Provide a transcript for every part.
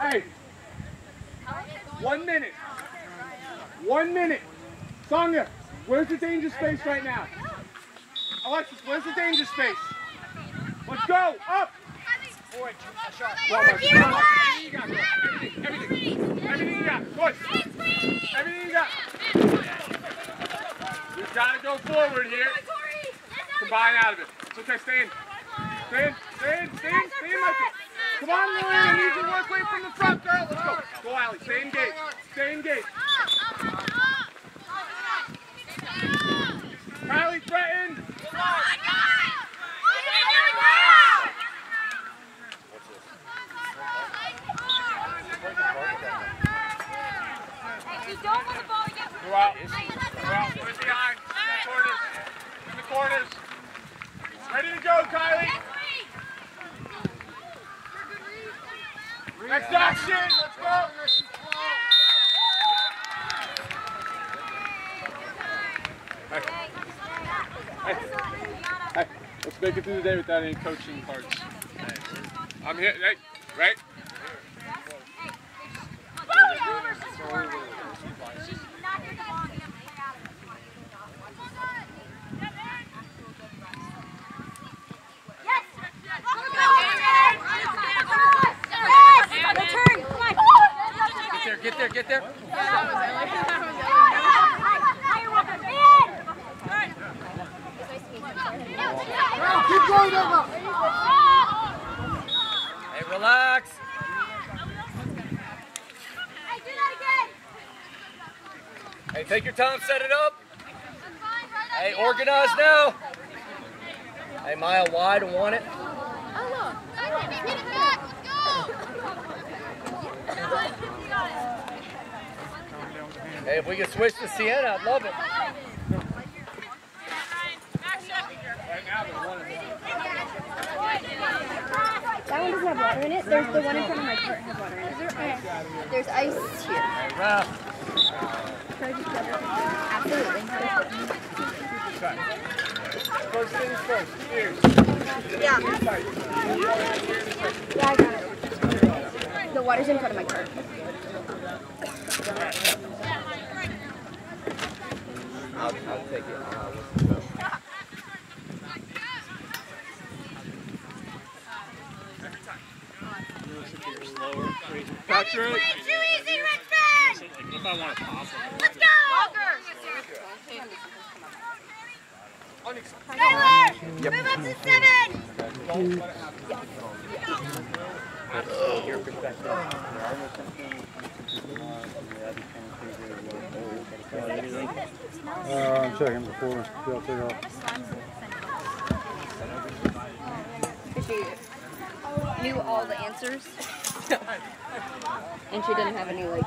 Hey. One minute. One minute. Sonia, where's the danger space right now? Alexis, where's the danger space? Let's go. Up. One more. Everything you got. Everything. Everything. Everything you got. Push. Everything you got. We've got to go forward here. Combine out of it. It's okay. Stay in. Stay in. Stay in. Stay in. Stay in. Come on, need you to work away from the front, girl. Let's go. Go, Allie. Stay engaged. Stay engaged. Kylie, threaten. Go out. Go out. Put it behind. In the corners. In the corners. Ready to go, Kylie. Next action. Let's make it through the day without any coaching parts. I'm here. Hey. Right. Get there. Get there. Keep going, Emma. Hey, relax. Hey, take your time, set it up. Hey, organize now. Hey, mile wide want it. Hey, if we could switch to Sienna, I'd love it. That one doesn't have water in it. There's the one in front of my cart has water in it. Okay. There's ice here. Ralph. Can I just grab it? Absolutely. First things first. Cheers. Yeah. Yeah, I got it. The water's in front of my cart. Take it. Uh, I'm checking before y'all take off. She knew all the answers. and she didn't have any, like.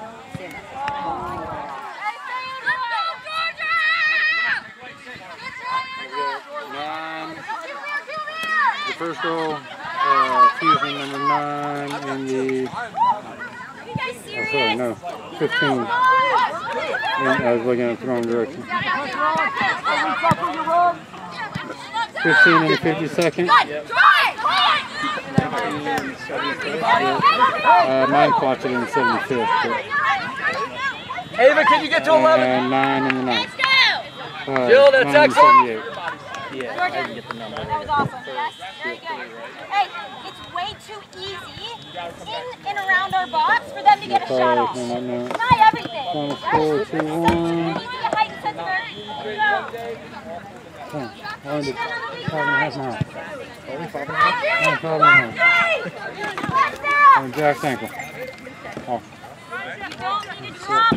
The first row, uh, fusion number nine, and the, oh, sorry, no, 15. And I was looking at the wrong direction. 15 and the 52nd. Uh, mine clocked it in the 75th. But, Ava, can you get to 11? and 9 and the 9th. Uh, Jill, that's excellent. 78. Yeah, I can get the number. That was awesome. Yes, very good. Hey, it's way too easy in and around our box for them to get a shot off. come out now. Not everything. Final Right? score, It's 2 such- 1. we need to get height and sensitivity. Oh, I only did five and a half. Only five and a half? Five and a half. And Jack's ankle. Oh, You don't need to drop.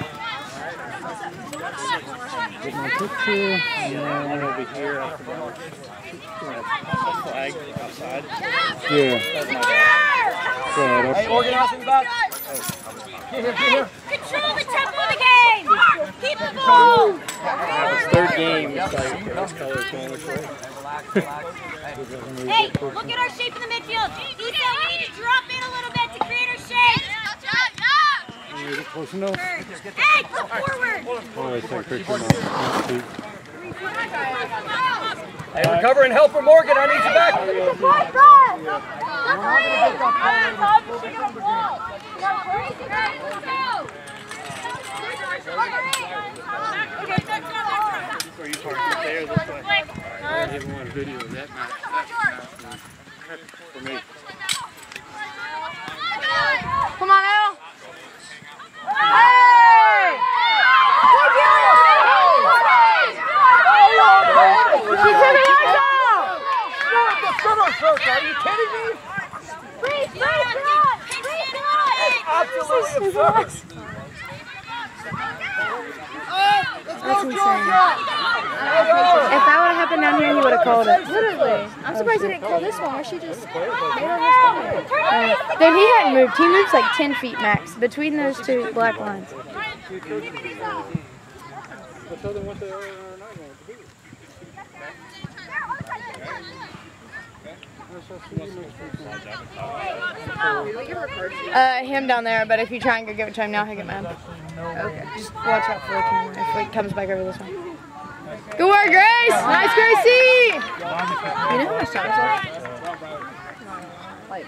You. My picture. And then, Over here flag outside. yeah, Hey, the back. Hey, control the tempo of the game. Keep the ball. Third game. It's like it's. Hey, look at our shape in the midfield. Ethan, we need to drop in a little bit to create our shape. Is it close enough? Hey, go forward. Oh, I take a picture now. Hey, recover and help for Morgan. I need you back. Right, Are you parked there? This way. I didn't want a video of that. Not, for me. Come on, Al. Hey! She took it out! Are you kidding me? Freeze, freeze, run! Freeze, run! Absolutely absurd. That's insane. If that would have happened down here, he would have called it. Literally. I'm surprised he didn't call this one where she just made her her stomach. Uh, Dude, he hadn't moved. He moves like 10 feet max between those two black lines. Uh, him down there, but if you try and go give it to him now, he'll get mad. Okay. Just watch out for the camera if it comes back over this way. Good work, Grace! Nice, Gracie! You know how much time is left? Like,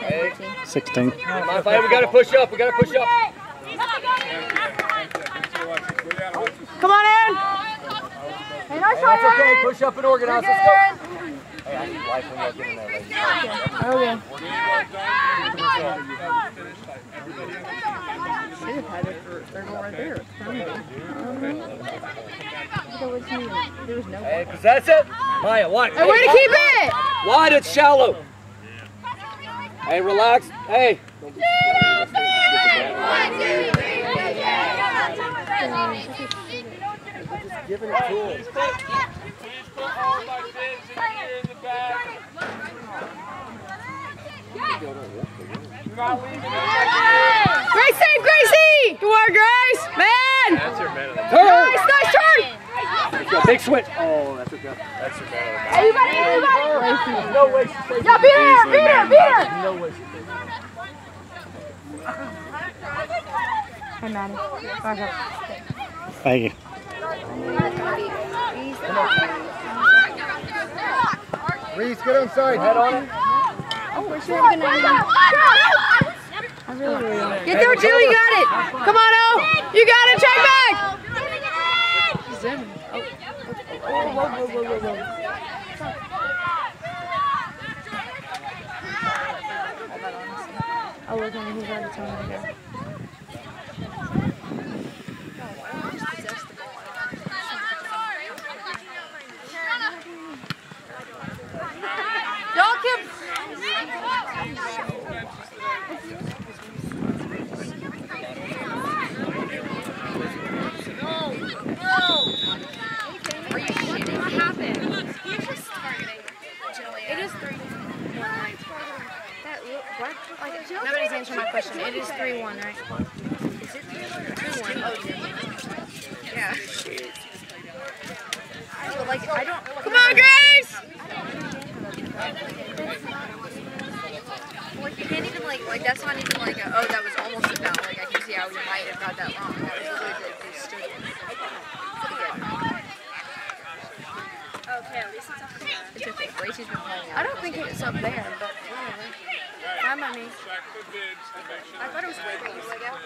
10, 15. 16. Come on, fight. We gotta push up. We gotta push up. Come on in! Hey, nice try, That's okay. Push up and organize. Let's go. Hey, I need life when you're getting there, ladies. Okay. Should have had it for third one right there. There was no, there was no. Hey, possess it. Maya, watch. Hey, way to keep it! Wide, it's shallow. Hey, relax. Hey. Giving it tools. Grace, save Gracie! Good work, Grace! Man! That's your man of the Turn. Nice, nice turn! Big switch. Oh, that's a good. That's your man of the Everybody, everybody! No way she's taking Yeah, beat her, beat her, beat her! No way she's taking Hey, Maddie. Back up. Thank you. Reese, get inside. Head on it. Oh, we're sure gonna I really, really want Get there, Jill, you got it! Come on, O! You got it, check back! Zoom. Oh, oh, oh, whoa, whoa, whoa, whoa, whoa. Oh, look, honey, he's already telling me to go. Y'all can... It is three. Nobody's answering my question. It is three one, right? Is it three one? Oh, yeah. But like, I don't. Come on, Grace! Like you can't even like like that's not even like a, oh that was almost a foul. Like I can see how you might have got that wrong. That was literally like they stood. Pretty good. Okay, at least it's up there. It's okay. Gracie's been playing out. I don't think it's up there, but whatever. By me. I thought it was way close. Like out.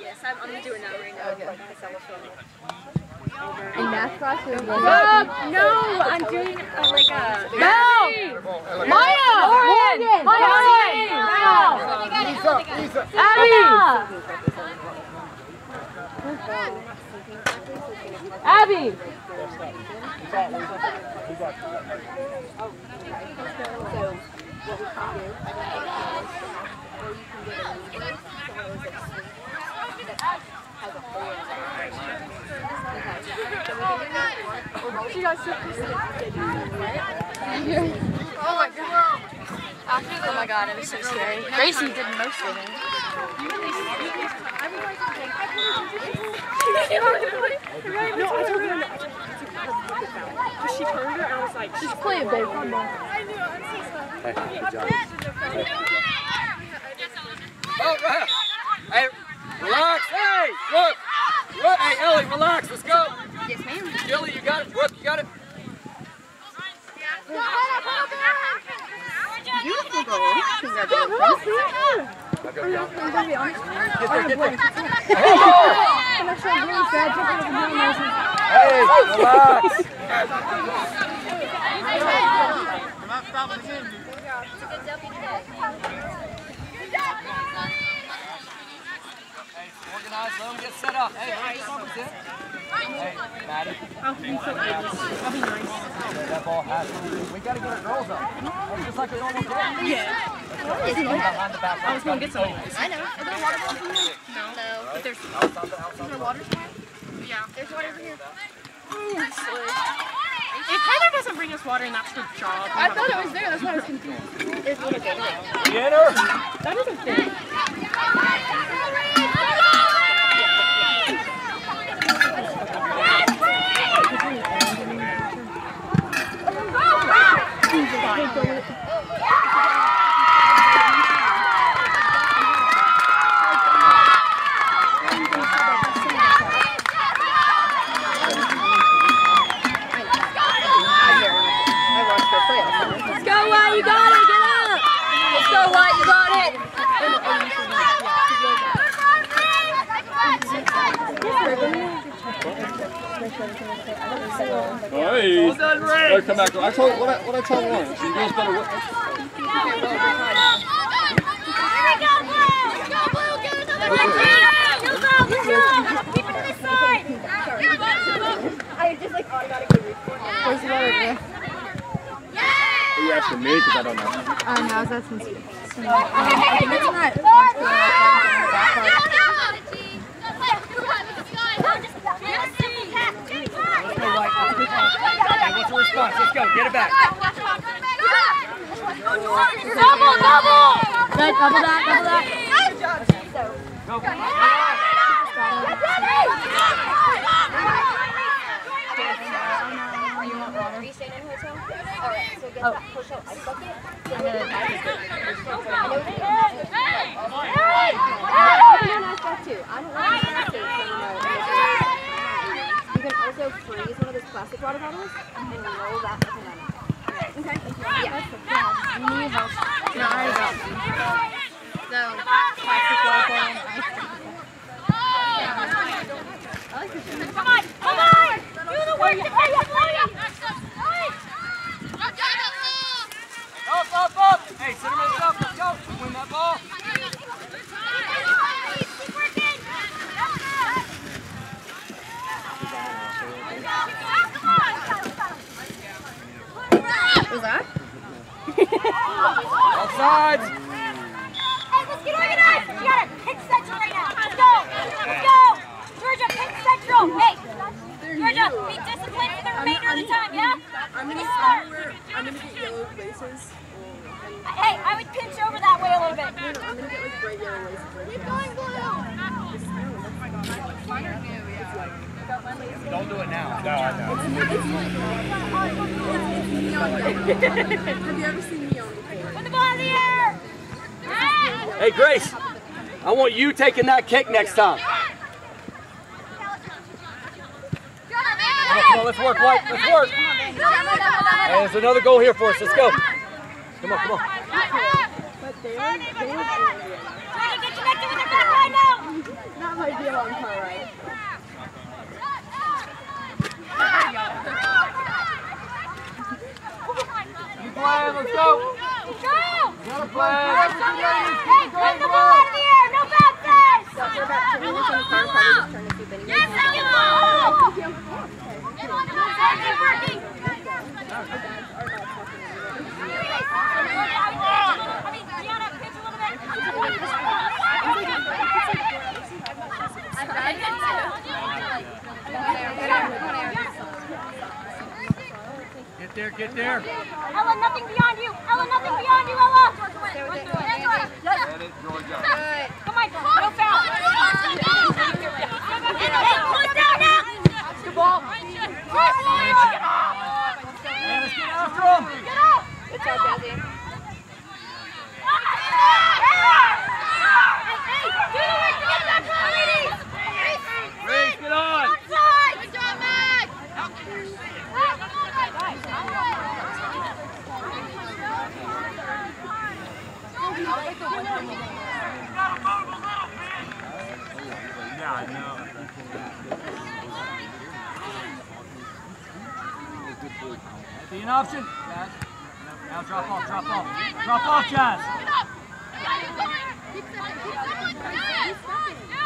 Yes, I'm, I'm doing that right now. Okay. In math class, we no, I'm doing uh, like a. No! Maya! Morgan! Maya! Abby! Abby! Oh my god. After oh my god, it was so scary. Gracie did most of it. No, I told her. She turned her and I was like, she's Play it, babe. Come on. Hey, good job. Oh, right. Hey, relax. Hey, look. Look. Hey, Ellie, relax. Let's go. Yes, ma'am. Gilly, you got it. Brooke, you got it. Beautiful goal. Congratulations. I'll go down. I'm gonna be honest. Get there, get there. I'm actually really bad jumping over the mountain. Hey, relax. Hey, organize. Let them get set up. Hey, hey, someone's in. Hey, Maddie. I'll. That ball has. We gotta get our girls up. That's just like a normal game. Yeah. The. I was gonna get some. I know. Is there a water bottle? No. No. But there's the. Is there water somewhere? yeah. There's water over here. If Heather doesn't bring us water, and that's her job. I thought it was there. That's why I was confused. Water there. Get her. That doesn't fit. I watched her play all summer. Let's go, White. You got it. Get up. Let's go, White. You got it. Hey. Hey, come back. I told what I what I told Lauren. She goes better. With, Where's the water, bro? are you asking me? Because I don't know. Oh, no, I was asking Steve. I think it's not. Hey, what's your response? Let's go. Get it back. Double, double! Good. Double that. Double that. Are you staying in a hotel? Alright, so get that push up ice bucket. Get rid of the ice bucket. I know what you're Hey! Hey! nice stuff too. I don't want to stay You can also freeze one of those plastic water bottles and roll that up and down. Okay. Yeah. You need help. No, I already got one. So, Plastic water bottle and ice cream. Come on, come on! Do the work to pay your money! Up, up, up. Hey, Cinnamon's up. Let's go. Win that ball. Was that? All. Hey, let's get organized! You got a pick central right now! Let's go! Let's go! Georgia, pick central! Hey! Georgia, be disciplined for the remainder of the time, yeah? I'm Be gonna, smart. I'm gonna wear, I'm gonna get yellow laces. Hey, I would pinch over that way a little bit. No, no, I'm gonna get like bright yellow laces. Right Keep going, Don't do it now. No, I know. Have you ever seen neon before? Put the ball in the air! Hey, Grace. I want you taking that kick next time. Come on, let's work, White. Let's work. Hey, there's another goal here for us. Let's go. Come on, come on. But they were, they were Try to get connected with your back right now! Not my deal on car ride. Let's go. Go! Gotta play. Hey, put the ball out of the air! No back pass! So for about two minutes on the car, probably just turn a few Benny Yes, second ball! Keep working! I mean, Brianna, pitch a Get there, get there. Ella, nothing beyond you. Ella, nothing beyond you, Ella. Come on, no foul. Put down now. Good ball. Chris, Lance, get off. Lance, get after him. Get off. Good job, Desi. An option. Jazz. Now drop off, drop off. Drop off, Jazz. Keep stepping, keep stepping. Keep stepping.